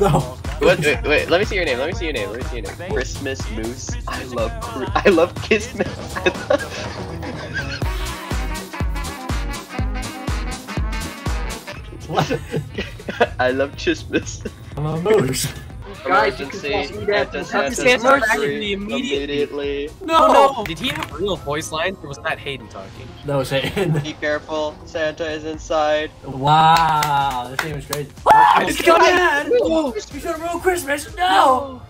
No. Wait, wait, wait, let me see your name. Let me see your name. Let me see your name. Christmas Moose. I love. I love Kismet. What? I love Christmas. I'm a moose. Guys, you can Emergency. call me that. Santa, Happy Santa, Santa Santa, immediately. immediately. No. Oh, Did he have real voice lines, or was that Hayden talking? No, Satan. Be careful. Santa is inside. Wow, this game is crazy. Ah, it's it's coming! coming! Oh, we should ruin Christmas! No!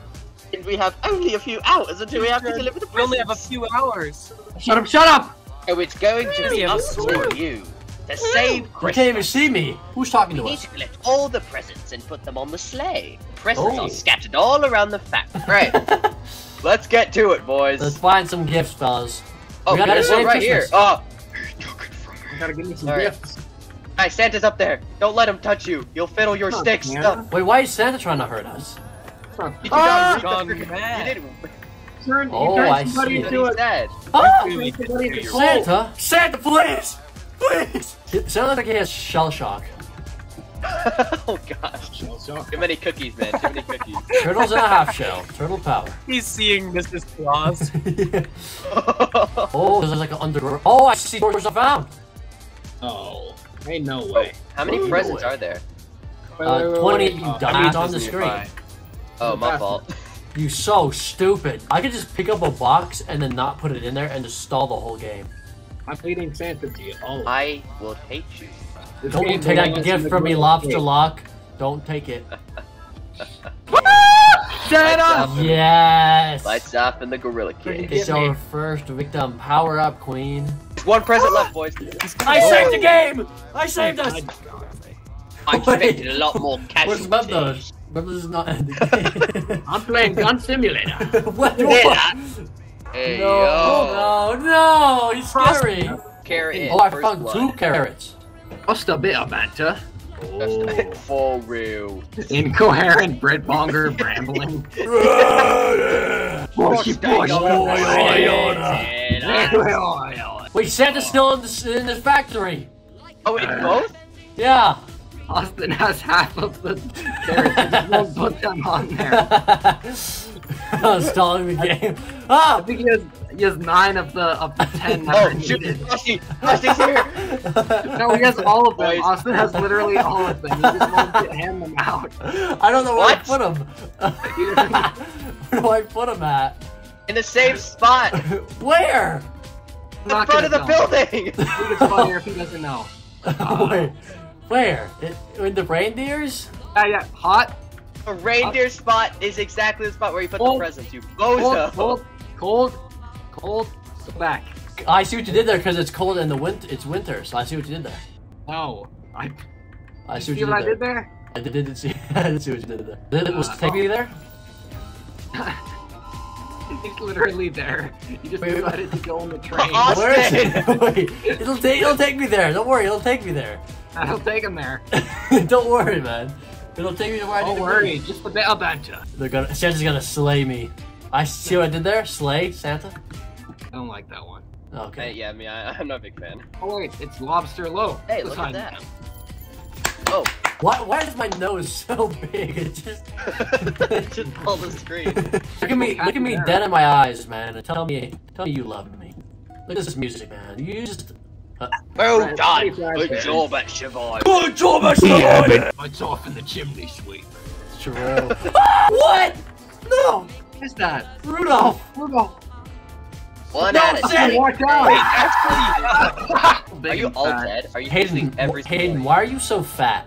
And we have only a few hours until we have to deliver the presents. We only have a few hours. Shut up, shut up! Oh, it's going to be have a up to you to save You can't even see me. Who's talking We to need us? to collect all the presents and put them on the sleigh. Presents Oh. are scattered all around the factory. Right. Let's get to it, boys. Let's find some gifts, fellas. oh, we gotta one save right here. Christmas. Oh, You gotta give me some Alright. gifts. hi, Santa's up there. Don't let him touch you. You'll fiddle your Come on, sticks. Santa. Stuff. Wait, why is Santa trying to hurt us? You Ah! got Gone you did. Turn, Oh, you I somebody see. into a... he. Oh! Really Turn somebody into coal. Santa! Santa, please! Please! Santa looks like he has shell shock. oh gosh. Shell shock. Too many cookies, man. Too many cookies. Turtles in a half shell. Turtle power. He's seeing Mrs. Claus. oh, there's like an underground. Oh, I see doors I found. Oh, ain't no Oh, way. how many Ooh. presents are there? Uh, wait, wait, 20 wait. you Oh, died I mean, on the screen. nearby. Oh, my fault. You so stupid. I could just pick up a box and then not put it in there and just stall the whole game. I'm pleading Santa to you. Oh, I will hate you. this Don't game take that gift from me, Lobster cake. Lock. Don't take it. Santa! Yes! Lights off in the Gorilla King. It's Get me. our first victim. Power up, Queen. There's one present left, boys. I saved the game! I oh saved us! I expected a lot more Where's casualties. Bubbles? Bubbles is not in the game. I'm playing Gun Simulator. what? Yeah. Hey, No, yo. no, no! He's scary! Carrot. Oh, I first found blood. two carrots. Just a bit of banter. Just For real. Incoherent, Britmonger, rambling. Bushy, bushy. Wait, Santa's still in the, in the factory. Oh, it's uh, both? Yeah. Austin has half of the carrots. Just won't put them on there. I was stalling the game. I Ah! think he has, he has nine of the of the ten that Oh, shoot. needed. Rusty. Rusty's here. No, he has all of them. Boys. Austin has literally all of them. He just won't get, hand them out. I don't know where What? I put them. where do I put him at? In the same spot. Where? I'm not front of the tell building. I think it's funnier if he doesn't know. Wait, where? In, in the reindeers? Yeah, yeah. Hot, A reindeer spot is exactly the spot where you put the presents, you cold, bozo. cold, cold, cold. Go back. I see what you did there because it's cold in the winter. It's winter, so I see what you did there. No. I I see see what you what I did did there. there? I didn't see. I didn't see what you did there. Did it was Uh, take me there? It's literally there. You just Wait, wait. decided to go on the train. Austin. Where is it? Wait, it'll take. It'll take me there. Don't worry. It'll take me there. I'll take him there. Don't worry, man. It'll take me to where I need Don't to worry, go. just a bit of banter. They're gonna. Santa's gonna slay me. I see what I did there. Slay Santa. I don't like that one. Hey, Okay. yeah, I mean, I, I'm not a big fan. Oh wait, it's lobster low. Hey, look at Beside that. him. Oh, Why? Why is my nose so big? It just. just pull the screen. Look at me. Look at me dead in my eyes, man. And tell me. Tell me you love me. Look at this music, man. You just. Well done. Good job at survive. Good job, Mr. It's off in the chimney sweep. True. Ah, what? No, What is that? Rudolph. Rudolph. One No, at a Sandy, time. Watch out! Wait, actually, are you all Bad. dead? Are you Hayden, losing every Hayden, why are you so fat?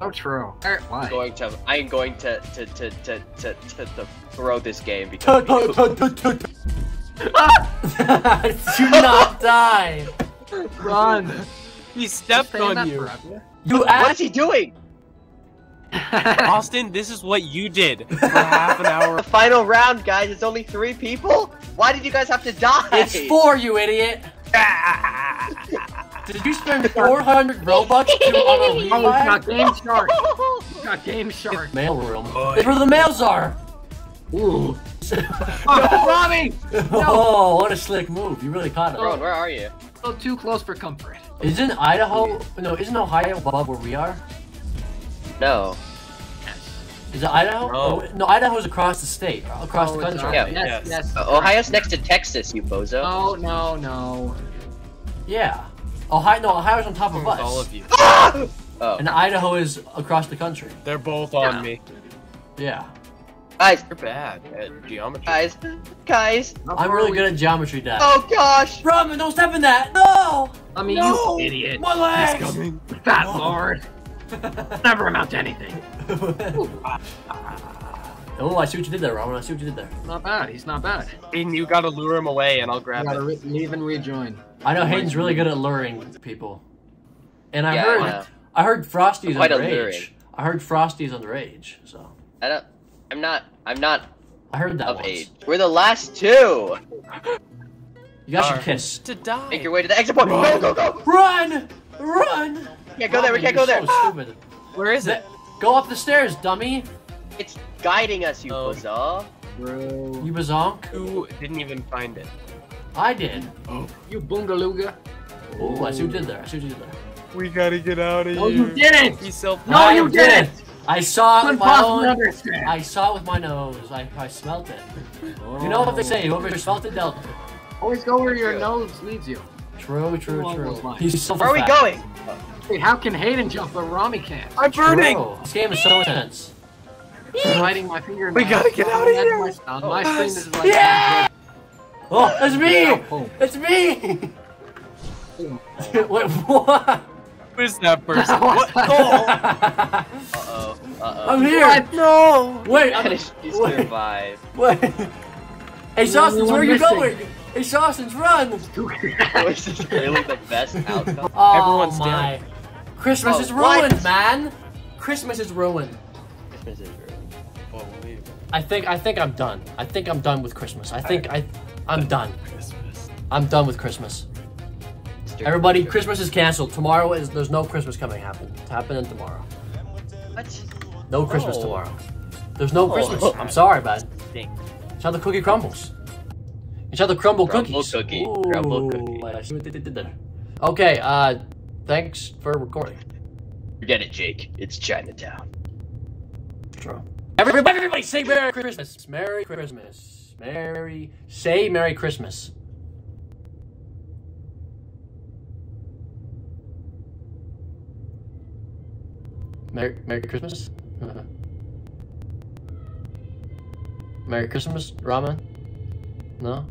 So true. Er, Why? I'm going to. I am going to to to to to, to, to throw this game because. Do not die. Run! He stepped on you. forever. You what asked. is he doing? Austin, this is what you did for half an hour. The final round, guys. It's only three people. Why did you guys have to die? It's four, you idiot. Did you spend 400 Robux to- on a Oh, it's revive? not Game Shark. It's not Game Shark. Mail room. It's where the mails are. Ooh. Oh, Robbie! Oh, what a slick move. You really caught Ron, it. where are you? Still too close for comfort. Isn't Idaho, no, isn't Ohio above where we are? No. Yes. Is it Idaho? No. Oh, no, Idaho's across the state, across Oh, the country. Yeah. Yes, Yes. yes. Uh, Ohio's next to Texas, you bozo. Oh no, no. Yeah. Ohio, no, Ohio's on top of us. all of you. Oh, And Idaho is across the country. They're both on Yeah. me. Yeah. Guys, You're bad at geometry. guys, guys. How I'm really good at geometry, Dad. Oh gosh. Robin, don't step in that! No! I mean, No! you idiot. My legs! coming. Fat lord. Never amount to anything. oh, I see what you did there, Robin. I see what you did there. Not bad. He's not bad. Aiden, you gotta lure him away and I'll You grab gotta it. re- leave and rejoin. I know Hayden's really good at luring people. And I Yeah, heard I. I heard Frosty's Quite underage. alluring. I heard Frosty's underage, so I don't. I'm not. I'm not I heard that of once. age. We're the last two. You guys should Are- kiss. To die. Make your way to the exit point. Go, go, go. Run! Run! Can't go there. We can't go there. So stupid. Where is it? Go up the stairs, dummy. It's guiding us, you Oh. bozo. Bro. You bazonk. Who didn't even find it? I did. Oh. You boongalooga. Oh, I see what you did there. I see what you did there. We gotta get out of oh, here. No, you didn't. He's self. No, you did didn't. It. I saw it with my own. I saw it with my nose. I, I smelt it. You know what they say? Whoever smelt it dealt it. Always go where your True. nose leads you. True, true, true. He's so Where are we fat. going? Hey, how can Hayden jump but Rami can't? I'm burning. True. This game is so intense. I'm biting my finger. We gotta get out of here. My, on my Oh, screen, is like Yeah! Oh, it's me! Boom. It's me! Wait, what? Who's that person? What? what? Oh. Uh oh. Uh I'm oh. here! No. Wait, I'm, Managed to survive. wait. Hey, Sausage, where are you missing. going? Hey, Sausage, run! this is really the best outcome. Oh Everyone's my. Christmas Oh, is what? ruined, man! Christmas is ruined. Christmas is ruined. Oh. I think I think I'm done. I think I'm done with Christmas. I think I I'm done. Christmas. I'm done with Christmas. Everybody, Christmas is canceled. Tomorrow is there's no Christmas coming happen. It's happening tomorrow. What? No Christmas Oh. tomorrow. There's no Oh. Christmas. I'm sorry, man. Stink. It's how the cookie crumbles. It's how the crumble Crumble cookies. cookie. Crumble cookie. I see what they did there. Okay, uh, thanks for recording. Forget it, Jake. It's Chinatown. True. Everybody, everybody say Merry Christmas. Merry Christmas. Merry, say Merry Christmas. Merry, Merry Christmas? Uh-huh. Merry Christmas, Ramen? No?